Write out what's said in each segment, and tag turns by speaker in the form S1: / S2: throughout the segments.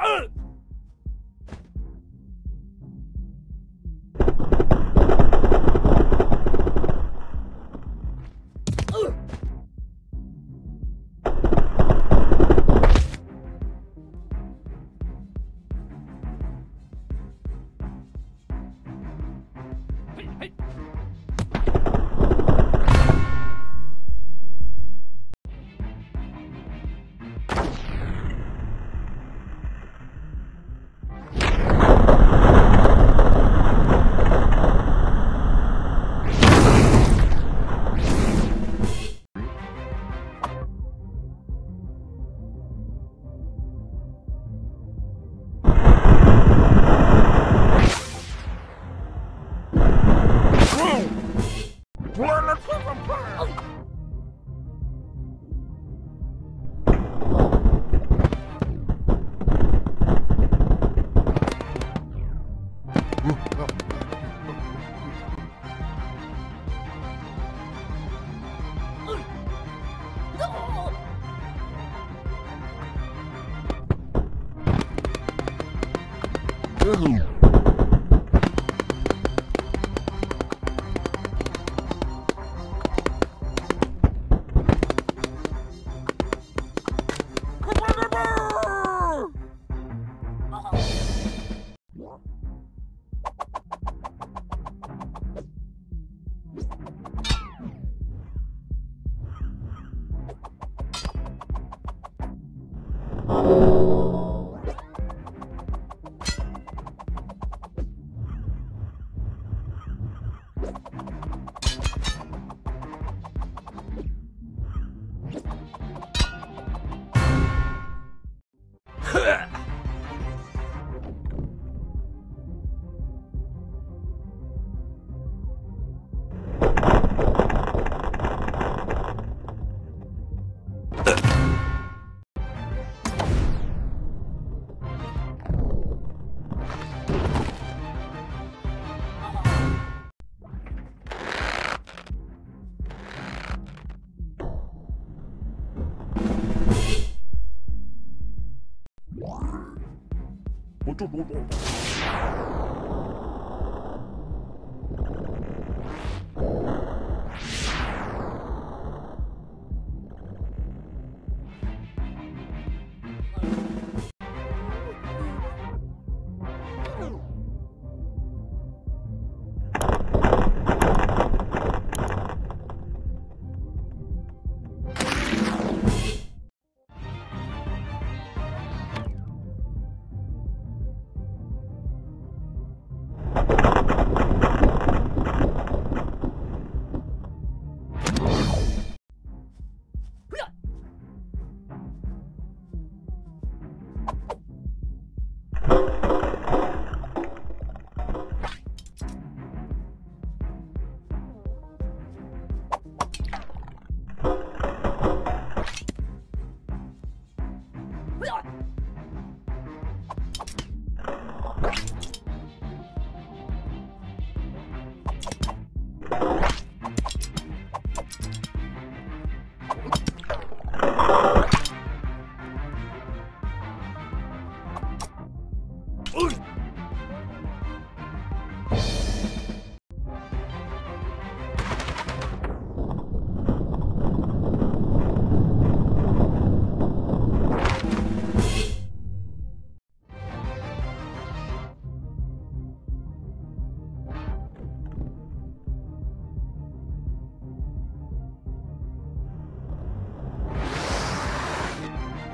S1: Uh, uh. Oh. Muito bom.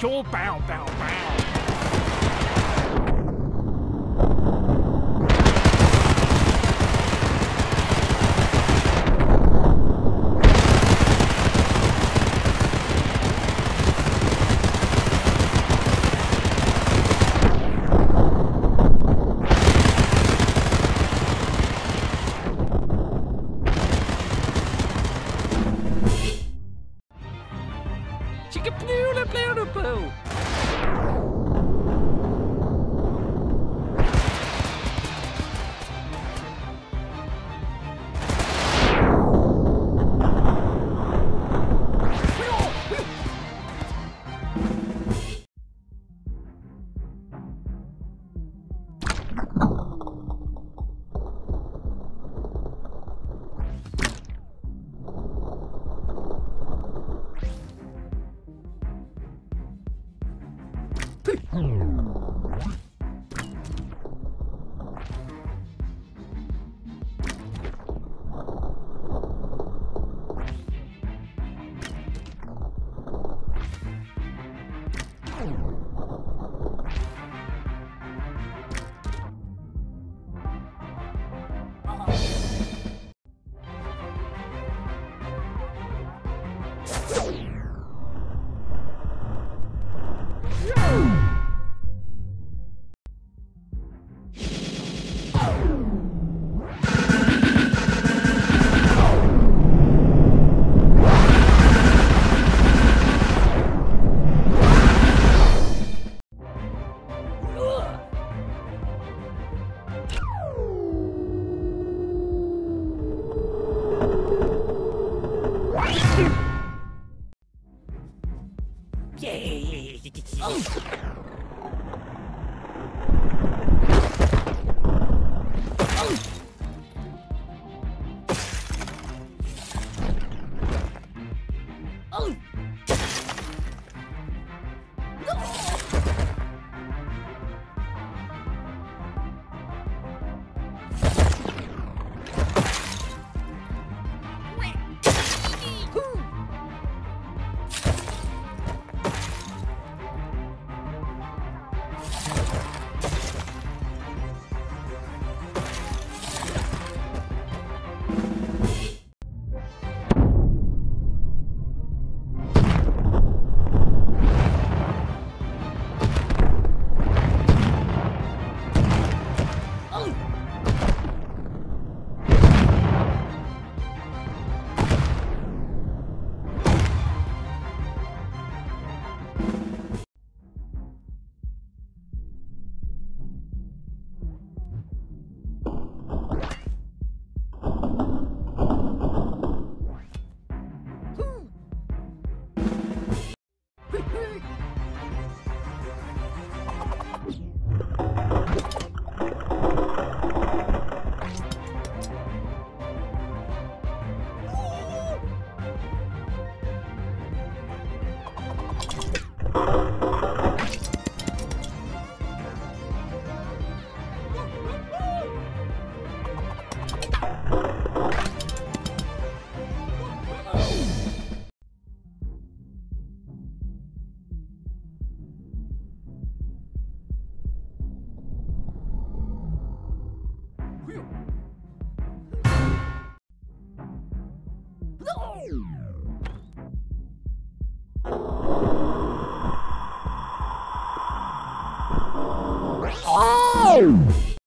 S1: Bow, bow, bow. beautiful. Stick. Oh!